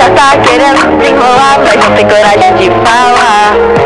já tá querendo se enrolar, mas não tem coragem.